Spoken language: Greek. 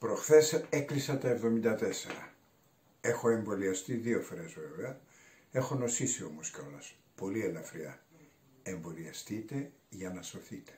Προχθές έκλεισα τα 74. Έχω εμβολιαστεί δύο φορές βέβαια. Έχω νοσήσει όμως κιόλας. Πολύ ελαφριά. Εμβολιαστείτε για να σωθείτε.